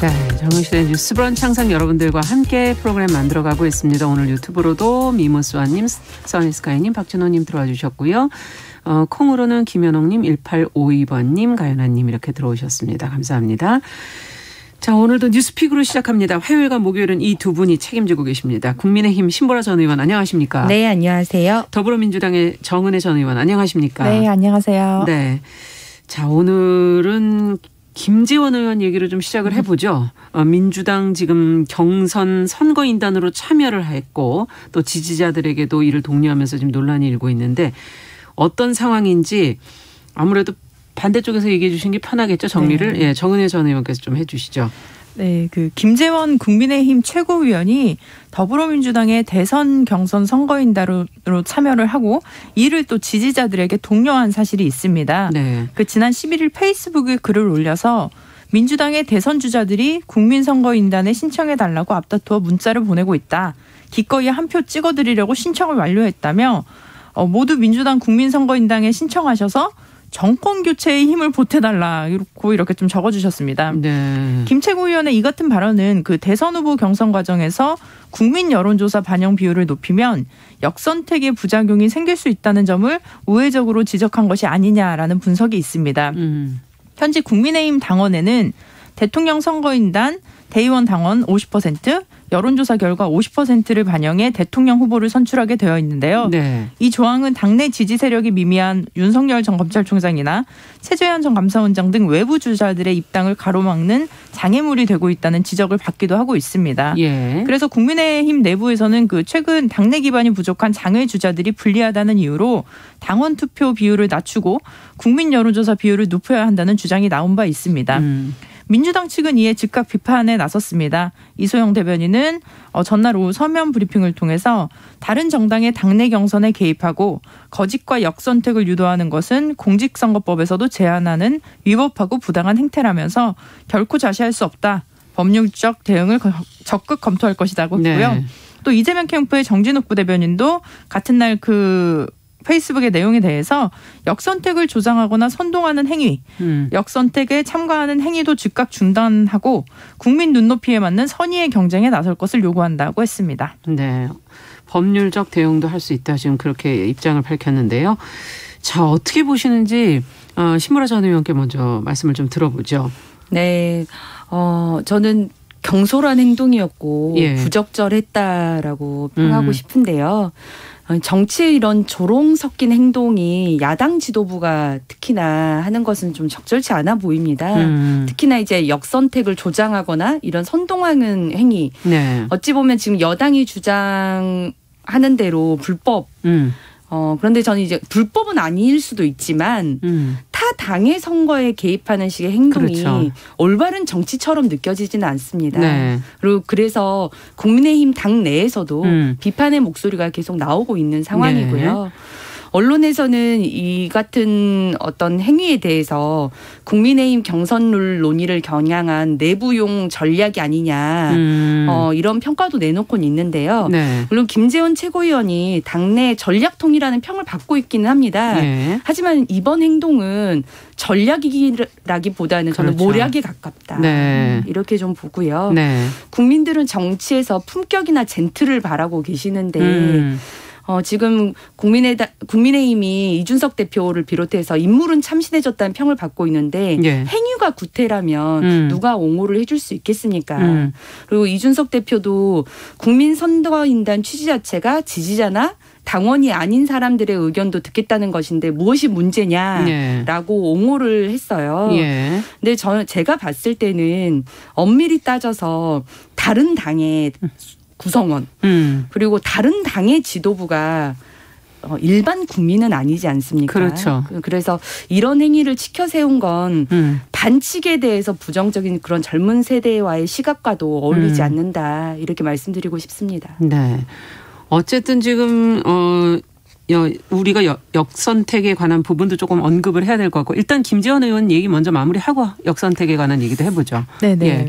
네, 정은실의 뉴스 브런치 항상 여러분들과 함께 프로그램 만들어가고 있습니다. 오늘 유튜브로도 미모스와님, 써니스카이님, 박준호님 들어와 주셨고요. 어, 콩으로는 김현옥님, 1852번님, 가연아님 이렇게 들어오셨습니다. 감사합니다. 자, 오늘도 뉴스픽으로 시작합니다. 화요일과 목요일은 이 두 분이 책임지고 계십니다. 국민의힘 신보라 전 의원 안녕하십니까? 네, 안녕하세요. 더불어민주당의 정은혜 전 의원 안녕하십니까? 네, 안녕하세요. 네. 자, 오늘은 김재원 의원 얘기를 좀 시작을 해보죠. 어, 민주당 지금 경선 선거인단으로 참여를 했고 또 지지자들에게도 이를 독려하면서 지금 논란이 일고 있는데 어떤 상황인지 아무래도 반대쪽에서 얘기해 주신 게 편하겠죠 정리를 네. 예 정은혜 전 의원께서 좀 해주시죠. 네, 그 김재원 국민의힘 최고위원이 더불어민주당의 대선 경선 선거인단으로 참여를 하고 이를 또 지지자들에게 독려한 사실이 있습니다. 네. 그 지난 11일 페이스북에 글을 올려서 민주당의 대선 주자들이 국민선거인단에 신청해 달라고 앞다투어 문자를 보내고 있다. 기꺼이 한 표 찍어드리려고 신청을 완료했다며 어, 모두 민주당 국민선거인단에 신청하셔서 정권 교체의 힘을 보태달라 이렇게 이렇게 좀 적어주셨습니다. 네. 김 최고위원의 이 같은 발언은 그 대선 후보 경선 과정에서 국민 여론조사 반영 비율을 높이면 역선택의 부작용이 생길 수 있다는 점을 우회적으로 지적한 것이 아니냐라는 분석이 있습니다. 음. 현재 국민의힘 당원에는 대통령 선거인단, 대의원 당원 50%, 여론조사 결과 50%를 반영해 대통령 후보를 선출하게 되어 있는데요. 네. 이 조항은 당내 지지 세력이 미미한 윤석열 전 검찰총장이나 최재현 전 감사원장 등 외부 주자들의 입당을 가로막는 장애물이 되고 있다는 지적을 받기도 하고 있습니다. 예. 그래서 국민의힘 내부에서는 그 최근 당내 기반이 부족한 장외 주자들이 불리하다는 이유로 당원 투표 비율을 낮추고 국민 여론조사 비율을 높여야 한다는 주장이 나온 바 있습니다. 음. 민주당 측은 이에 즉각 비판에 나섰습니다. 이소영 대변인은 어, 전날 오후 서면 브리핑을 통해서 다른 정당의 당내 경선에 개입하고 거짓과 역선택을 유도하는 것은 공직선거법에서도 제한하는 위법하고 부당한 행태라면서 결코 자시할 수 없다. 법률적 대응을 거- 적극 검토할 것이라고 했고요. 네. 또 이재명 캠프의 정진욱 부대변인도 같은 날 그 페이스북의 내용에 대해서 역선택을 조장하거나 선동하는 행위, 음. 역선택에 참가하는 행위도 즉각 중단하고 국민 눈높이에 맞는 선의의 경쟁에 나설 것을 요구한다고 했습니다. 네. 법률적 대응도 할 수 있다. 지금 그렇게 입장을 밝혔는데요. 자, 어떻게 보시는지 어, 신무라 전 의원께 먼저 말씀을 좀 들어보죠. 네, 어, 저는 경솔한 행동이었고 예. 부적절했다라고 평하고 음. 싶은데요. 어, 정치의 이런 조롱 섞인 행동이 야당 지도부가 특히나 하는 것은 좀 적절치 않아 보입니다. 음. 특히나 이제 역선택을 조장하거나 이런 선동하는 행위. 네. 어찌 보면 지금 여당이 주장하는 대로 불법. 음. 어, 그런데 저는 이제 불법은 아닐 수도 있지만 음. 타 당의 선거에 개입하는 식의 행동이 그렇죠. 올바른 정치처럼 느껴지지는 않습니다. 네. 그리고 그래서 국민의힘 당 내에서도 음. 비판의 목소리가 계속 나오고 있는 상황이고요. 언론에서는 이 같은 어떤 행위에 대해서 국민의힘 경선룰 논의를 겨냥한 내부용 전략이 아니냐 음. 어, 이런 평가도 내놓곤 있는데요. 네. 물론 김재원 최고위원이 당내 전략통이라는 평을 받고 있기는 합니다. 예. 하지만 이번 행동은 전략이라기보다는 저는 그렇죠. 모략에 가깝다. 네. 이렇게 좀 보고요. 네. 국민들은 정치에서 품격이나 젠틀을 바라고 계시는데 음. 어, 지금 국민의 국민의힘이 이준석 대표를 비롯해서 인물은 참신해졌다는 평을 받고 있는데 예. 행위가 구태라면 음. 누가 옹호를 해줄 수 있겠습니까? 음. 그리고 이준석 대표도 국민 선거인단 취지 자체가 지지자나 당원이 아닌 사람들의 의견도 듣겠다는 것인데 무엇이 문제냐라고 예. 옹호를 했어요. 예. 근데 저 제가 봤을 때는 엄밀히 따져서 다른 당의 구성원 음. 그리고 다른 당의 지도부가 어, 일반 국민은 아니지 않습니까? 그렇죠. 그래서 이런 행위를 치켜 세운 건 음. 반칙에 대해서 부정적인 그런 젊은 세대와의 시각과도 어울리지 음. 않는다 이렇게 말씀드리고 싶습니다. 네. 어쨌든 지금 어 여, 우리가 역, 역선택에 관한 부분도 조금 언급을 해야 될 것 같고 일단 김재원 의원 얘기 먼저 마무리하고 역선택에 관한 얘기도 해보죠. 네 네. 예.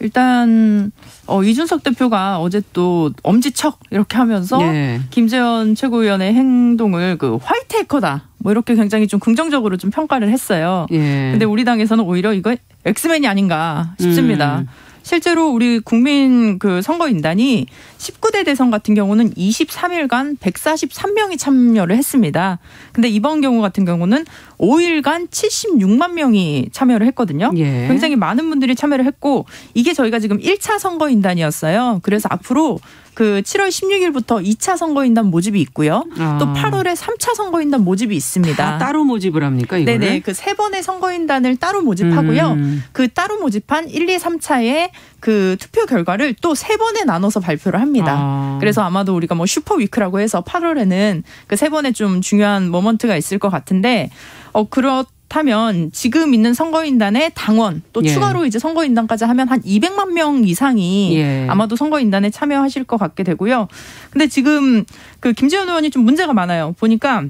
일단 어, 이준석 대표가 어제 또 엄지척 이렇게 하면서 네. 김재원 최고위원의 행동을 그 화이트 해커다 뭐 이렇게 굉장히 좀 긍정적으로 좀 평가를 했어요. 예. 근데 우리 당에서는 오히려 이거 엑스맨이 아닌가 싶습니다. 음. 실제로 우리 국민 그 선거인단이 19대 대선 같은 경우는 23일간 143명이 참여를 했습니다. 근데 이번 경우 같은 경우는 5일간 76만 명이 참여를 했거든요. 예. 굉장히 많은 분들이 참여를 했고 이게 저희가 지금 1차 선거인단이었어요. 그래서 앞으로 그 7월 16일부터 2차 선거인단 모집이 있고요. 아. 또 8월에 3차 선거인단 모집이 있습니다. 다 따로 모집을 합니까 이거를? 네네. 그 세 번의 선거인단을 따로 모집하고요. 음. 그 따로 모집한 1, 2, 3차의 그 투표 결과를 또 세 번에 나눠서 발표를 합니다. 아. 그래서 아마도 우리가 뭐 슈퍼 위크라고 해서 8월에는 그 세 번의 좀 중요한 모먼트가 있을 것 같은데 어 그렇 다면 지금 있는 선거인단의 당원 또 예. 추가로 이제 선거인단까지 하면 한 200만 명 이상이 예. 아마도 선거인단에 참여하실 것 같게 되고요. 근데 지금 그 김재현 의원이 좀 문제가 많아요. 보니까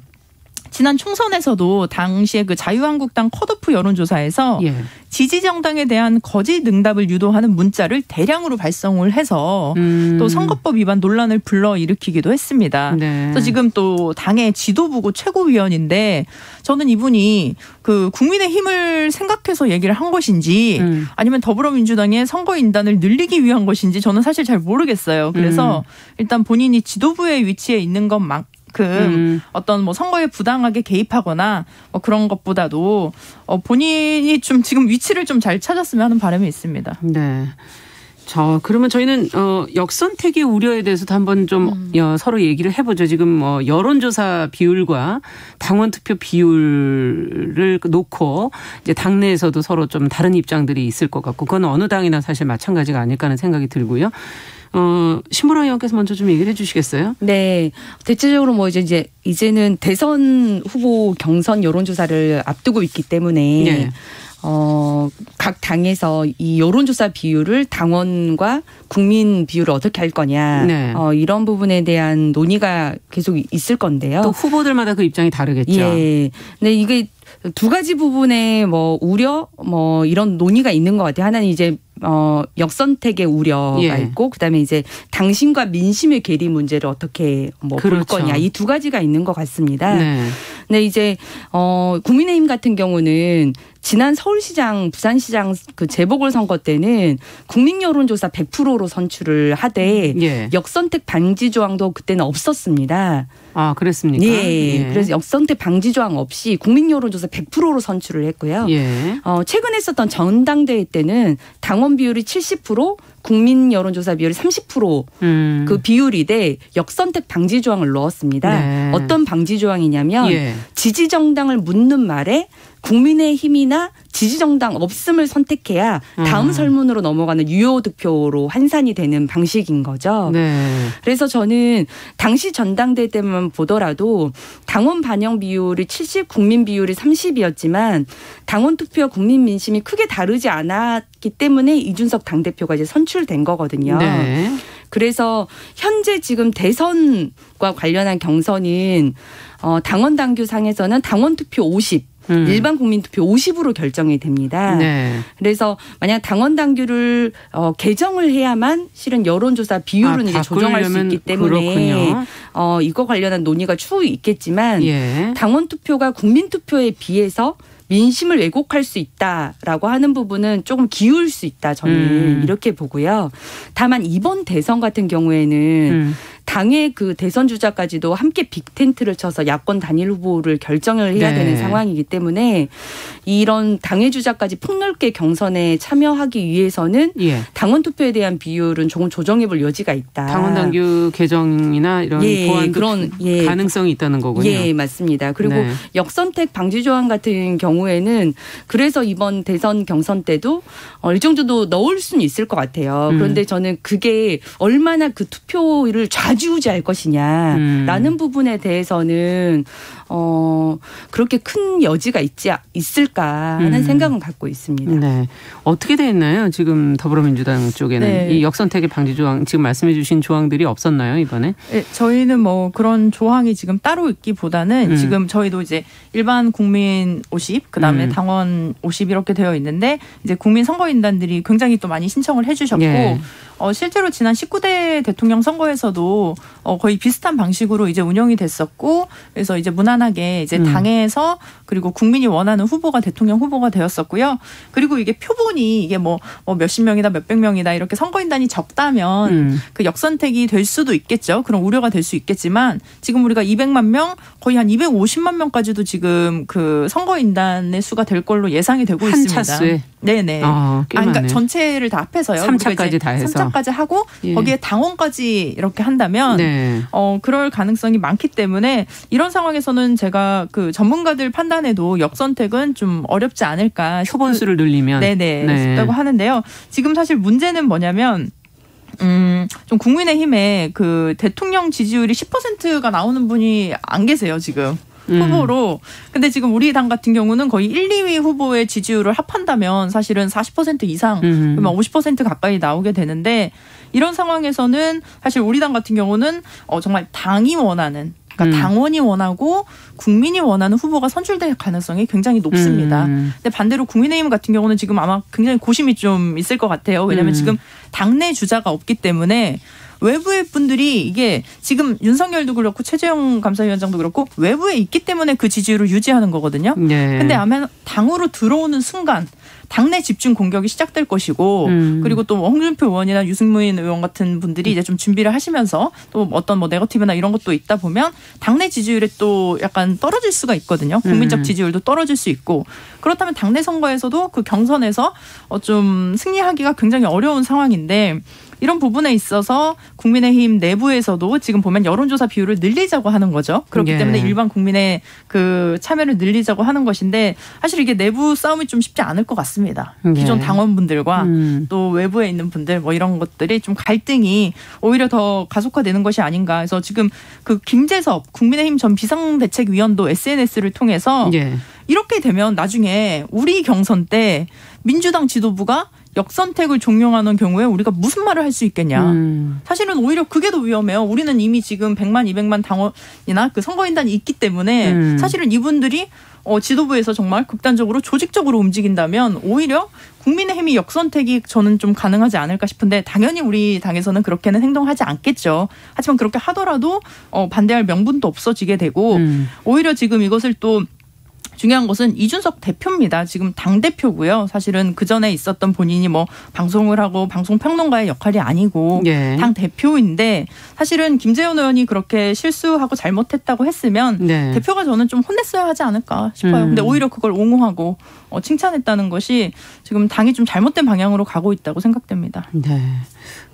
지난 총선에서도 당시에 그 자유한국당 컷오프 여론조사에서 예. 지지 정당에 대한 거짓 응답을 유도하는 문자를 대량으로 발송을 해서 음. 또 선거법 위반 논란을 불러 일으키기도 했습니다. 네. 그래서 지금 또 당의 지도부고 최고위원인데 저는 이분이 그 국민의 힘을 생각해서 얘기를 한 것인지 음. 아니면 더불어민주당의 선거 인단을 늘리기 위한 것인지 저는 사실 잘 모르겠어요. 그래서 음. 일단 본인이 지도부의 위치에 있는 것만 큼 음. 어떤 뭐 선거에 부당하게 개입하거나 뭐 그런 것보다도 어 본인이 좀 지금 위치를 좀 잘 찾았으면 하는 바람이 있습니다. 네. 저 그러면 저희는 어 역선택의 우려에 대해서도 한번 좀 음. 어, 서로 얘기를 해보죠. 지금 뭐 여론조사 비율과 당원 투표 비율을 놓고 이제 당내에서도 서로 좀 다른 입장들이 있을 것 같고 그건 어느 당이나 사실 마찬가지가 아닐까 하는 생각이 들고요. 어 신보라 의원께서 먼저 좀 얘기를 해주시겠어요? 네. 대체적으로 뭐 이제 이제 이제는 대선 후보 경선 여론조사를 앞두고 있기 때문에 네. 어, 각 당에서 이 여론조사 비율을 당원과 국민 비율을 어떻게 할 거냐. 네. 어, 이런 부분에 대한 논의가 계속 있을 건데요. 또 후보들마다 그 입장이 다르겠죠. 예. 근데 이게 두 가지 부분에 뭐 우려 뭐 이런 논의가 있는 것 같아요. 하나는 이제 어 역선택의 우려가 예. 있고 그다음에 이제 당신과 민심의 괴리 문제를 어떻게 뭐볼 그렇죠. 거냐 이 두 가지가 있는 것 같습니다. 네. 근데 이제 어 국민의힘 같은 경우는 지난 서울시장, 부산시장 그 재보궐 선거 때는 국민 여론조사 100%로 선출을 하되 예. 역선택 방지 조항도 그때는 없었습니다. 아 그랬습니까? 예. 그래서 역선택 방지 조항 없이 국민 여론조사 100%로 선출을 했고요. 예. 어, 최근에 있었던 전당대회 때는 당원 비율이 70%, 국민 여론조사 비율이 30%. 음. 그 비율이 돼 역선택 방지 조항을 넣었습니다. 네. 어떤 방지 조항이냐면 예. 지지 정당을 묻는 말에 국민의힘이나 지지 정당 없음을 선택해야 다음 음. 설문으로 넘어가는 유효 득표로 환산이 되는 방식인 거죠. 네. 그래서 저는 당시 전당대 때만 보더라도 당원 반영 비율이 70, 국민 비율이 30이었지만 당원 투표 국민 민심이 크게 다르지 않았기 때문에 이준석 당대표가 이제 선출된 거거든요. 네. 그래서 현재 지금 대선과 관련한 경선은 어 당원 당규 상에서는 당원 투표 50, 음. 일반 국민 투표 50으로 결정이 됩니다. 네. 그래서 만약 당원 당규를 어, 개정을 해야만 실은 여론조사 비율은 아, 이제 조정할 수 있기 때문에 그렇군요. 어, 이거 관련한 논의가 추후 있겠지만 예. 당원 투표가 국민 투표에 비해서 민심을 왜곡할 수 있다라고 하는 부분은 조금 기울 수 있다 저는 음. 이렇게 보고요. 다만 이번 대선 같은 경우에는 음. 당의 그 대선 주자까지도 함께 빅텐트를 쳐서 야권 단일 후보를 결정을 해야 네. 되는 상황이기 때문에 이런 당의 주자까지 폭넓게 경선에 참여하기 위해서는 예. 당원 투표에 대한 비율은 조금 조정해볼 여지가 있다. 당원 당규 개정이나 이런 예, 그런, 예. 가능성이 있다는 거군요. 예, 맞습니다. 그리고 네. 역선택 방지 조항 같은 경우에는 그래서 이번 대선 경선 때도 어, 이 정도도 넣을 수는 있을 것 같아요. 음. 그런데 저는 그게 얼마나 그 투표를 좌 지우지할 것이냐라는 음. 부분에 대해서는 어 그렇게 큰 여지가 있지 있을까 하는 음. 생각은 갖고 있습니다. 네. 어떻게 돼 있나요? 지금 더불어민주당 쪽에는 네. 이 역선택의 방지 조항 지금 말씀해 주신 조항들이 없었나요, 이번에? 네, 저희는 뭐 그런 조항이 지금 따로 있기보다는 음. 지금 저희도 이제 일반 국민 50, 그다음에 음. 당원 50 이렇게 되어 있는데 이제 국민 선거인단들이 굉장히 또 많이 신청을 해 주셨고 예. 어, 실제로 지난 19대 대통령 선거에서도 어, 거의 비슷한 방식으로 이제 운영이 됐었고 그래서 이제 무난하게 이제 음. 당에서 그리고 국민이 원하는 후보가 대통령 후보가 되었었고요. 그리고 이게 표본이 이게 뭐, 뭐 몇십 명이다 몇백 명이다 이렇게 선거인단이 적다면 음. 그 역선택이 될 수도 있겠죠. 그런 우려가 될 수 있겠지만 지금 우리가 200만 명 거의 한 250만 명까지도 지금 그 선거인단의 수가 될 걸로 예상이 되고 한 있습니다. 차수에? 네네. 아, 꽤 아, 그러니까. 전체를 다 합해서요. 삼 우리가 차까지 이제 다 해서. 삼 차까지 하고 예. 거기에 당원까지 이렇게 한다면 네. 어 그럴 가능성이 많기 때문에 이런 상황에서는 제가 그 전문가들 판단에도 역선택은 좀 어렵지 않을까 표본수를 늘리면 네네 네. 싶다고 하는데요. 지금 사실 문제는 뭐냐면 음, 좀 국민의힘에 그 대통령 지지율이 10%가 나오는 분이 안 계세요, 지금. 음. 후보로. 근데 지금 우리 당 같은 경우는 거의 1, 2위 후보의 지지율을 합한다면 사실은 40% 이상, 음. 그러면 50% 가까이 나오게 되는데 이런 상황에서는 사실 우리 당 같은 경우는 어, 정말 당이 원하는 그러니까 음. 당원이 원하고 국민이 원하는 후보가 선출될 가능성이 굉장히 높습니다. 음. 근데 반대로 국민의힘 같은 경우는 지금 아마 굉장히 고심이 좀 있을 것 같아요. 왜냐하면 음. 지금 당내 주자가 없기 때문에 외부의 분들이 이게 지금 윤석열도 그렇고 최재형 감사위원장도 그렇고 외부에 있기 때문에 그 지지율을 유지하는 거거든요. 네. 근데 아마 당으로 들어오는 순간 당내 집중 공격이 시작될 것이고 음. 그리고 또 홍준표 의원이나 유승민 의원 같은 분들이 이제 좀 준비를 하시면서 또 어떤 뭐 네거티브나 이런 것도 있다 보면 당내 지지율이 또 약간 떨어질 수가 있거든요. 국민적 음. 지지율도 떨어질 수 있고 그렇다면 당내 선거에서도 그 경선에서 어 좀 승리하기가 굉장히 어려운 상황인데 이런 부분에 있어서 국민의힘 내부에서도 지금 보면 여론조사 비율을 늘리자고 하는 거죠. 그렇기 예. 때문에 일반 국민의 그 참여를 늘리자고 하는 것인데 사실 이게 내부 싸움이 좀 쉽지 않을 것 같습니다. 예. 기존 당원분들과 음. 또 외부에 있는 분들 뭐 이런 것들이 좀 갈등이 오히려 더 가속화되는 것이 아닌가. 그래서 지금 그 김재섭 국민의힘 전 비상대책위원도 SNS를 통해서 예. 이렇게 되면 나중에 우리 경선 때 민주당 지도부가 역선택을 종용하는 경우에 우리가 무슨 말을 할 수 있겠냐. 음. 사실은 오히려 그게 더 위험해요. 우리는 이미 지금 100만, 200만 당원이나 그 선거인단이 있기 때문에 음. 사실은 이분들이 어, 지도부에서 정말 극단적으로 조직적으로 움직인다면 오히려 국민의힘이 역선택이 저는 좀 가능하지 않을까 싶은데 당연히 우리 당에서는 그렇게는 행동하지 않겠죠. 하지만 그렇게 하더라도 어, 반대할 명분도 없어지게 되고 음. 오히려 지금 이것을 또 중요한 것은 이준석 대표입니다. 지금 당 대표고요. 사실은 그 전에 있었던 본인이 뭐 방송을 하고 방송 평론가의 역할이 아니고 예. 당 대표인데 사실은 김재현 의원이 그렇게 실수하고 잘못했다고 했으면 네. 대표가 저는 좀 혼냈어야 하지 않을까 싶어요. 음. 근데 오히려 그걸 옹호하고 어, 칭찬했다는 것이 지금 당이 좀 잘못된 방향으로 가고 있다고 생각됩니다. 네.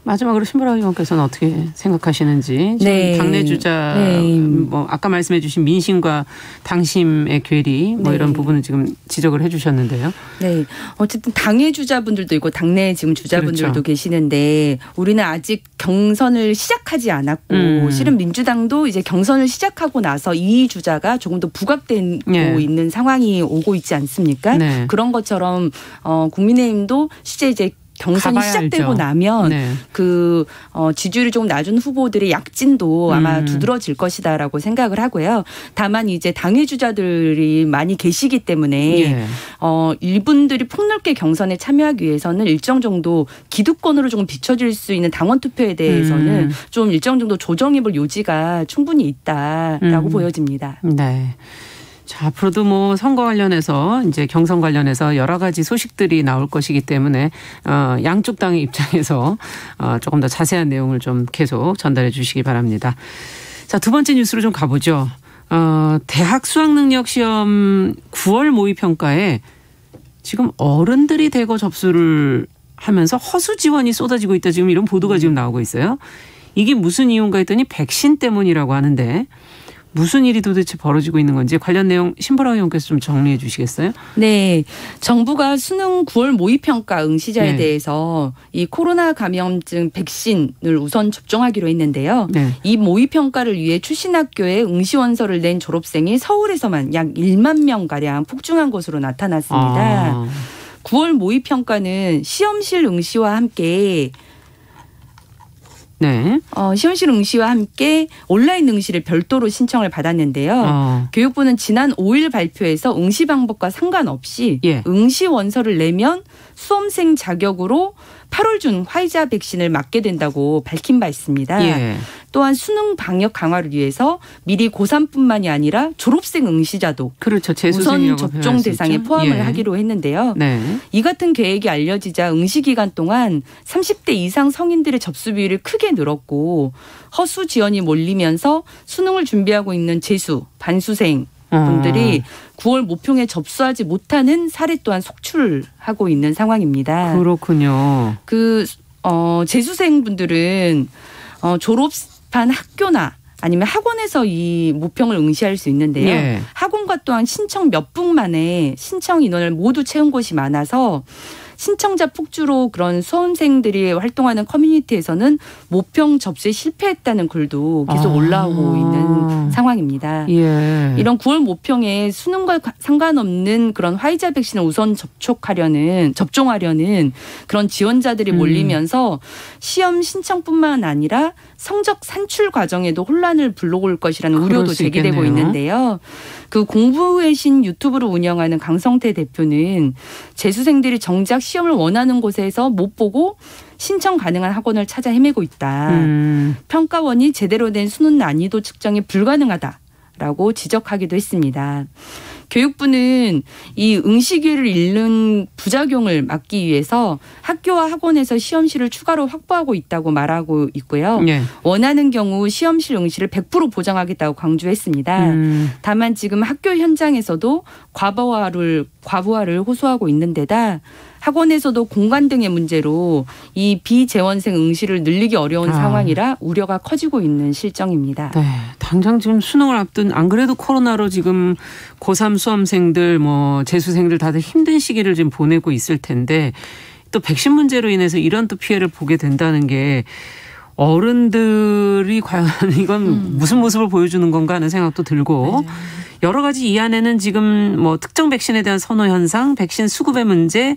마지막으로 신보라 의원께서는 어떻게 생각하시는지 네. 당내 주자 네. 뭐 아까 말씀해주신 민심과 당심의 괴리 뭐 네. 이런 부분을 지금 지적을 해주셨는데요. 네. 어쨌든 당의 주자분들도 있고 당내 지금 주자분들도 그렇죠. 계시는데 우리는 아직 경선을 시작하지 않았고 음. 실은 민주당도 이제 경선을 시작하고 나서 이 주자가 조금 더 부각되고 예. 있는 상황이 오고 있지 않습니까? 네. 그런 것처럼 어 국민의힘도 실제 이제 경선이 시작되고 알죠. 나면 네. 그 어, 지지율이 조금 낮은 후보들의 약진도 아마 음. 두드러질 것이다라고 생각을 하고요. 다만 이제 당의 주자들이 많이 계시기 때문에 예. 어, 이분들이 폭넓게 경선에 참여하기 위해서는 일정 정도 기득권으로 조금 비춰질 수 있는 당원 투표에 대해서는 음. 좀 일정 정도 조정해볼 요지가 충분히 있다라고 음. 보여집니다. 네. 자, 앞으로도 뭐 선거 관련해서 이제 경선 관련해서 여러 가지 소식들이 나올 것이기 때문에 어 양쪽 당의 입장에서 어 조금 더 자세한 내용을 좀 계속 전달해 주시기 바랍니다. 자, 두 번째 뉴스로 좀 가보죠. 어 대학 수학 능력 시험 9월 모의 평가에 지금 어른들이 대거 접수를 하면서 허수 지원이 쏟아지고 있다 지금 이런 보도가 지금 나오고 있어요. 이게 무슨 이유인가 했더니 백신 때문이라고 하는데 무슨 일이 도대체 벌어지고 있는 건지 관련 내용 신보라 의원께서 좀 정리해 주시겠어요? 네. 정부가 수능 9월 모의평가 응시자에 네. 대해서 이 코로나 감염증 백신을 우선 접종하기로 했는데요. 네. 이 모의평가를 위해 출신 학교에 응시원서를 낸 졸업생이 서울에서만 약 1만 명가량 폭증한 것으로 나타났습니다. 아. 9월 모의평가는 시험실 응시와 함께 네. 어, 시험실 응시와 함께 온라인 응시를 별도로 신청을 받았는데요. 어. 교육부는 지난 5일 발표에서 응시 방법과 상관없이 예. 응시 원서를 내면 수험생 자격으로 8월 중 화이자 백신을 맞게 된다고 밝힌 바 있습니다. 예. 또한 수능 방역 강화를 위해서 미리 고3뿐만이 아니라 졸업생 응시자도 그렇죠. 우선 접종 대상에. 포함을 예. 하기로 했는데요. 네. 이 같은 계획이 알려지자 응시 기간 동안 30대 이상 성인들의 접수 비율이 크게 늘었고 허수 지연이 몰리면서 수능을 준비하고 있는 재수, 반수생 어. 분들이 9월 모평에 접수하지 못하는 사례 또한 속출하고 있는 상황입니다. 그렇군요. 그 어, 재수생 분들은 어, 졸업한 학교나 아니면 학원에서 이 모평을 응시할 수 있는데요. 예. 학원과 또한 신청 몇 분 만에 신청 인원을 모두 채운 곳이 많아서 신청자 폭주로 그런 수험생들이 활동하는 커뮤니티에서는 모평 접수에 실패했다는 글도 계속 아. 올라오고 있는 상황입니다. 예. 이런 9월 모평에 수능과 상관없는 그런 화이자 백신을 우선 접촉하려는 접종하려는 그런 지원자들이 음. 몰리면서 시험 신청뿐만 아니라 성적 산출 과정에도 혼란을 불러올 것이라는 우려도 수 제기되고 있겠네요. 있는데요. 그 공부의 신 유튜브를 운영하는 강성태 대표는 재수생들이 정작 시험을 원하는 곳에서 못 보고 신청 가능한 학원을 찾아 헤매고 있다. 음. 평가원이 제대로 된 수능 난이도 측정이 불가능하다 라고 지적하기도 했습니다. 교육부는 이 응시 기회를 잃는 부작용을 막기 위해서 학교와 학원에서 시험실을 추가로 확보하고 있다고 말하고 있고요. 예. 원하는 경우 시험실 응시를 100% 보장하겠다고 강조했습니다. 음. 다만 지금 학교 현장에서도 과부하를 과부하를 호소하고 있는 데다 학원에서도 공간 등의 문제로 이 비재원생 응시를 늘리기 어려운 아. 상황이라 우려가 커지고 있는 실정입니다. 네. 당장 지금 수능을 앞둔 안 그래도 코로나로 지금 고3 수험생들 뭐 재수생들 다들 힘든 시기를 지금 보내고 있을 텐데 또 백신 문제로 인해서 이런 또 피해를 보게 된다는 게 어른들이 과연 이건 무슨 모습을 보여주는 건가 하는 생각도 들고 네. 여러 가지 이 안에는 지금 뭐 특정 백신에 대한 선호 현상, 백신 수급의 문제,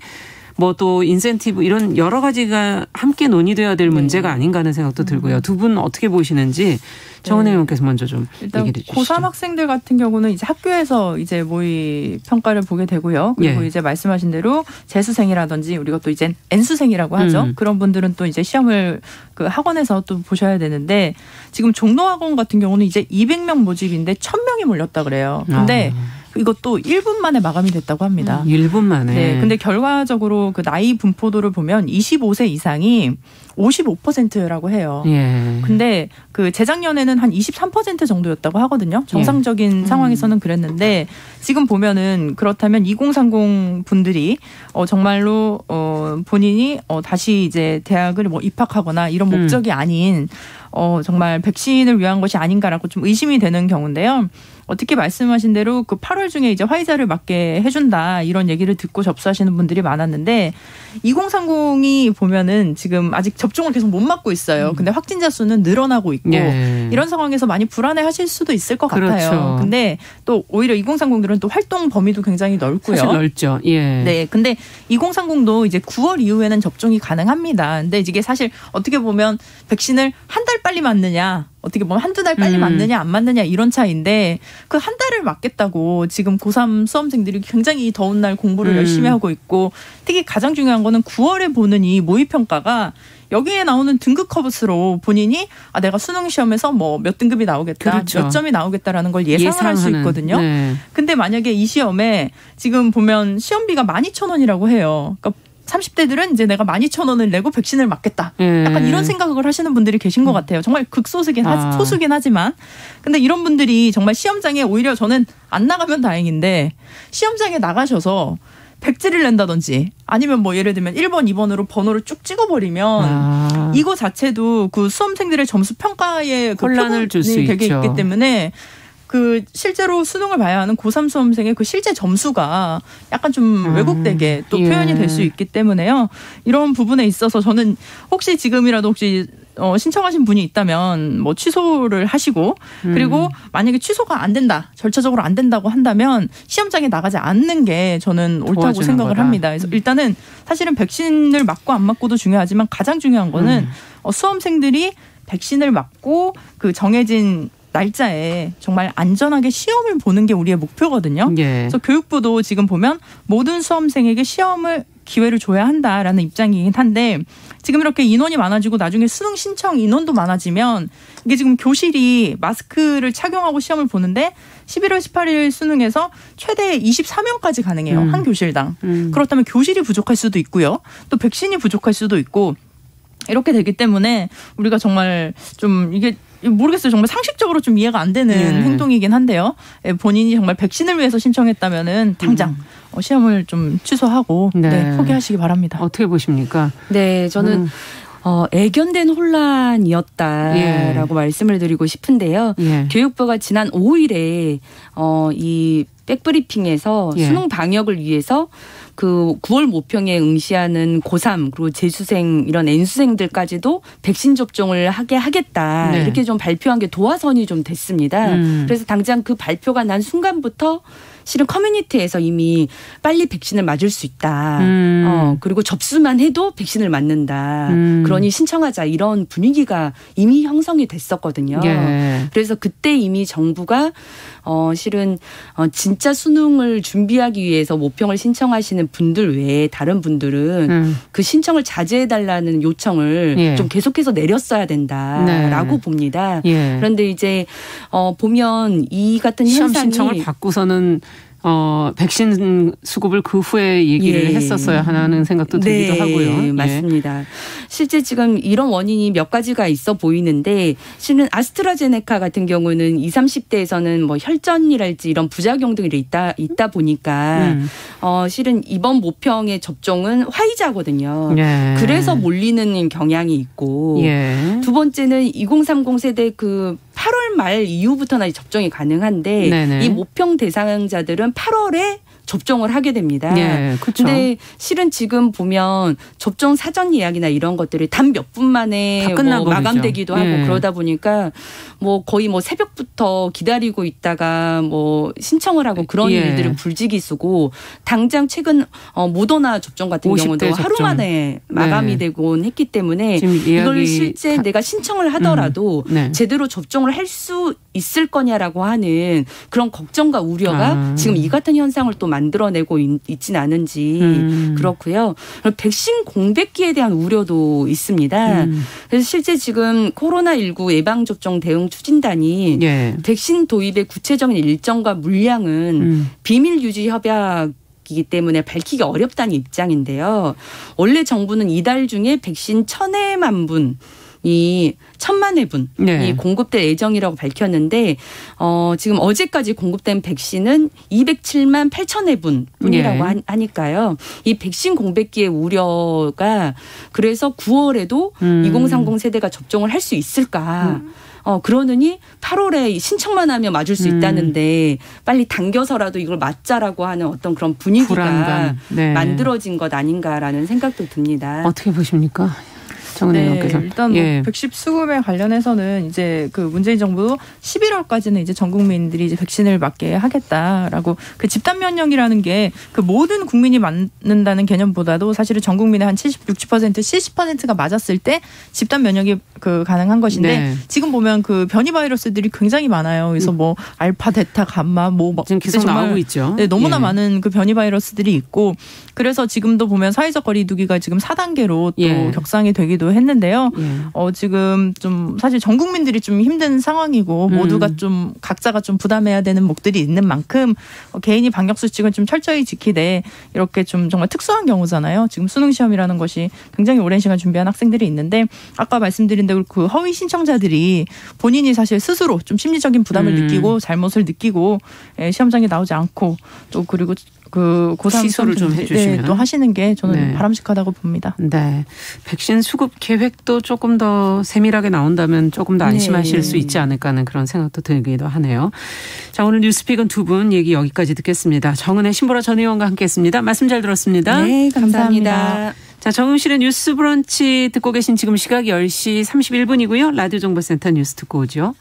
뭐 또 인센티브 이런 여러 가지가 함께 논의돼야 될 문제가 아닌가 하는 생각도 들고요. 두 분 어떻게 보시는지 정은혜 네. 의원께서 먼저 좀 일단 얘기해 주시죠. 고3 학생들 같은 경우는 이제 학교에서 이제 모의 평가를 보게 되고요. 그리고 예. 이제 말씀하신 대로 재수생이라든지 우리가 또 이제 N수생이라고 하죠. 음. 그런 분들은 또 이제 시험을 그 학원에서 또 보셔야 되는데 지금 종로학원 같은 경우는 이제 200명 모집인데 1000명이 몰렸다 그래요. 근데 이것도 1분 만에 마감이 됐다고 합니다. 아, 1분 만에. 네. 근데 결과적으로 그 나이 분포도를 보면 25세 이상이 55%라고 해요. 예. 근데 그 재작년에는 한 23% 정도였다고 하거든요. 정상적인 음. 상황에서는 그랬는데 지금 보면은 그렇다면 2030 분들이 어 정말로 어 본인이 어 다시 이제 대학을 뭐 입학하거나 이런 음. 목적이 아닌 어 정말 백신을 위한 것이 아닌가라고 좀 의심이 되는 경우인데요. 어떻게 말씀하신 대로 그 8월 중에 이제 화이자를 맞게 해준다 이런 얘기를 듣고 접수하시는 분들이 많았는데 2030이 보면은 지금 아직 접종을 계속 못 맞고 있어요. 근데 확진자 수는 늘어나고 있고 음. 예. 이런 상황에서 많이 불안해하실 수도 있을 것 그렇죠. 같아요. 근데 또 오히려 2030들은 또 활동 범위도 굉장히 넓고요. 사실 넓죠. 예. 네, 근데 2030도 이제 9월 이후에는 접종이 가능합니다. 근데 이게 사실 어떻게 보면 백신을 한 달 빨리 맞느냐, 어떻게 보면 한두 달 빨리 음. 맞느냐, 안 맞느냐 이런 차이인데 그 한 달을 맞겠다고 지금 고3 수험생들이 굉장히 더운 날 공부를 음. 열심히 하고 있고 특히 가장 중요한 거는 9월에 보는 이 모의평가가 여기에 나오는 등급 커브스로 본인이 아 내가 수능 시험에서 뭐 몇 등급이 나오겠다, 그렇죠. 몇 점이 나오겠다라는 걸 예상을 할 수. 있거든요. 네. 근데 만약에 이 시험에 지금 보면 시험비가 12,000원이라고 해요. 그러니까 30대들은 이제 내가 12,000원을 내고 백신을 맞겠다. 예. 약간 이런 생각을 하시는 분들이 계신 것 같아요. 정말 극소수긴 하, 아. 소수긴 하지만. 근데 이런 분들이 정말 시험장에 오히려 저는 안 나가면 다행인데 시험장에 나가셔서 백지를 낸다든지 아니면 뭐 예를 들면 1번, 2번으로 번호를 쭉 찍어버리면 아. 이거 자체도 그 수험생들의 점수 평가에 그 혼란을 줄 수 있죠. 있기 때문에 그 실제로 수능을 봐야 하는 고3 수험생의 그 실제 점수가 약간 좀 음. 왜곡되게 또 예. 표현이 될 수 있기 때문에요. 이런 부분에 있어서 저는 혹시 지금이라도 혹시 어, 신청하신 분이 있다면 뭐 취소를 하시고 그리고 음. 만약에 취소가 안 된다 절차적으로 안 된다고 한다면 시험장에 나가지 않는 게 저는 옳다고 생각을 거다. 합니다. 그래서 일단은 사실은 백신을 맞고 안 맞고도 중요하지만 가장 중요한 거는 음. 어, 수험생들이 백신을 맞고 그 정해진 날짜에 정말 안전하게 시험을 보는 게 우리의 목표거든요. 예. 그래서 교육부도 지금 보면 모든 수험생에게 시험을 기회를 줘야 한다라는 입장이긴 한데 지금 이렇게 인원이 많아지고 나중에 수능 신청 인원도 많아지면 이게 지금 교실이 마스크를 착용하고 시험을 보는데 11월 18일 수능에서 최대 24명까지 가능해요. 음. 한 교실당. 음. 그렇다면 교실이 부족할 수도 있고요. 또 백신이 부족할 수도 있고 이렇게 되기 때문에 우리가 정말 좀 이게 모르겠어요. 정말 상식적으로 좀 이해가 안 되는 예. 행동이긴 한데요. 예, 본인이 정말 백신을 위해서 신청했다면은 당장 어, 시험을 좀 취소하고 네. 네, 포기하시기 바랍니다. 어떻게 보십니까? 네, 저는 음. 어, 애견된 혼란이었다라고 말씀을 드리고 싶은데요. 예. 교육부가 지난 5일에 어, 이 백브리핑에서 예. 수능 방역을 위해서 그 9월 모평에 응시하는 고3 그리고 재수생 이런 N수생들까지도 백신 접종을 하게 하겠다 네. 이렇게 좀 발표한 게 도화선이 좀 됐습니다. 음. 그래서 당장 그 발표가 난 순간부터 실은 커뮤니티에서 이미 빨리 백신을 맞을 수 있다. 음. 어, 그리고 접수만 해도 백신을 맞는다. 음. 그러니 신청하자 이런 분위기가 이미 형성이 됐었거든요. 예. 그래서 그때 이미 정부가 어 실은 어 진짜 수능을 준비하기 위해서 모평을 신청하시는 분들 외에 다른 분들은 음. 그 신청을 자제해 달라는 요청을 예. 좀 계속해서 내렸어야 된다라고 네. 봅니다. 예. 그런데 이제 어 보면 이 같은 시험 현상이 신청을 받고서는 어 백신 수급을 그 후에 얘기를 예. 했었어야 하는 생각도 들기도 네, 하고요. 예. 맞습니다. 실제 지금 이런 원인이 몇 가지가 있어 보이는데 실은 아스트라제네카 같은 경우는 20, 30대에서는 뭐 혈전이랄지 이런 부작용들이 있다 있다 보니까 음. 어 실은 이번 모평의 접종은 화이자거든요. 예. 그래서 몰리는 경향이 있고 예. 두 번째는 2030 세대 그 8월 말 이후부터나 접종이 가능한데 네네. 이 모평 대상자들은 8월에 접종을 하게 됩니다. 예. 그렇죠. 근데 실은 지금 보면 접종 사전 예약이나 이런 것들이 단 몇 분 만에. 뭐 마감되기도 하고 예. 그러다 보니까 뭐 거의 뭐 새벽부터 기다리고 있다가 뭐 신청을 하고 그런 예. 일들은 불지기수고 당장 최근 어 모더나 접종 같은 50대 경우도 하루 접종. 만에 마감이 네. 되곤 했기 때문에 이걸 실제 다- 내가 신청을 하더라도 네. 제대로 접종을 할 수 있을 거냐라고 하는 그런 걱정과 우려가 아. 지금 이 같은 현상을 또 만들어내고 있, 있진 않은지 음. 그렇고요. 백신 공백기에 대한 우려도 있습니다. 음. 그래서 실제 지금 코로나19 예방접종 대응 추진단이 예. 백신 도입의 구체적인 일정과 물량은 음. 비밀 유지 협약 이기 때문에 밝히기 어렵다는 입장인데요. 원래 정부는 이달 중에 백신 천회만 분 이 천만 회 분이 네. 공급될 예정이라고 밝혔는데 어 지금 어제까지 공급된 백신은 207만 8천 회분 뿐이라고 예. 하- 하니까요. 이 백신 공백기의 우려가 그래서 9월에도 음. 2030 세대가 접종을 할 수 있을까? 어 그러느니 8월에 신청만 하면 맞을 수 음. 있다는데 빨리 당겨서라도 이걸 맞자라고 하는 어떤 그런 분위기가. 네. 만들어진 것 아닌가라는 생각도 듭니다. 어떻게 보십니까? 정은혜 네, 의원께서. 일단 뭐 예. 백신 수급에 관련해서는 이제 그 문재인 정부도 11월까지는 이제 전 국민들이 이제 백신을 맞게 하겠다라고 그 집단 면역이라는 게 그 모든 국민이 맞는다는 개념보다도 사실은 전 국민의 한 70, 60% 70%가 맞았을 때 집단 면역이 그 가능한 것인데 네. 지금 보면 그 변이 바이러스들이 굉장히 많아요. 그래서 뭐 알파, 데타, 감마 뭐 막- 지금 계속 나오고 있죠. 네, 너무나 예. 많은 그 변이 바이러스들이 있고 그래서 지금도 보면 사회적 거리두기가 지금 4단계로 또 예. 격상이 되기도 했는데요. 예. 어 지금 좀 사실 전 국민들이 좀 힘든 상황이고 음. 모두가 좀 각자가 좀 부담해야 되는 몫들이 있는 만큼 어, 개인이 방역 수칙을 좀 철저히 지키되 이렇게 좀 정말 특수한 경우잖아요. 지금 수능 시험이라는 것이 굉장히 오랜 시간 준비한 학생들이 있는데 아까 말씀드린 대로 그 허위 신청자들이 본인이 사실 스스로 좀 심리적인 부담을 음. 느끼고 잘못을 느끼고 예, 시험장에 나오지 않고 또 그리고 그 고삼 시소를 좀 해주시면. 네, 또 하시는 게 저는 네. 바람직하다고 봅니다. 네. 백신 수급 계획도 조금 더 세밀하게 나온다면 조금 더 안심하실 네. 수 있지 않을까 하는 그런 생각도 들기도 하네요. 자, 오늘 뉴스픽은 두 분 얘기 여기까지 듣겠습니다. 정은혜 신보라 전 의원과 함께 했습니다. 말씀 잘 들었습니다. 네, 감사합니다. 감사합니다. 자, 정은실의 뉴스 브런치 듣고 계신 지금 시각 10시 31분이고요. 라디오 정보센터 뉴스 듣고 오죠.